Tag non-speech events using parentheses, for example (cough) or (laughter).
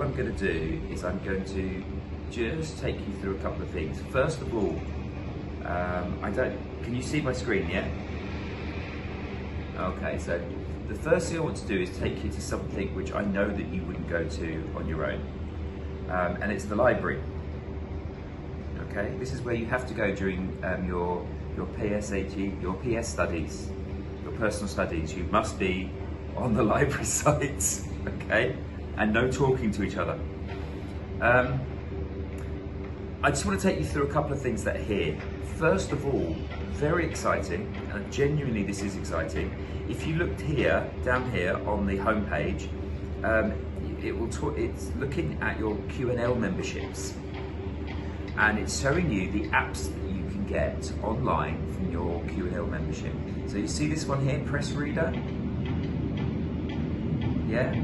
What I'm going to do is I'm going to just take you through a couple of things. First of all, um, I don't. Can you see my screen yet? Okay, so the first thing I want to do is take you to something which I know that you wouldn't go to on your own, um, and it's the library. Okay, this is where you have to go during um, your your PSAT, your PS studies, your personal studies. You must be on the (laughs) library sites. Okay and no talking to each other. Um, I just want to take you through a couple of things that are here. First of all, very exciting, and genuinely this is exciting. If you looked here, down here on the homepage, um, it will talk, it's looking at your QNL memberships and it's showing you the apps that you can get online from your QNL membership. So you see this one here, Press Reader? Yeah,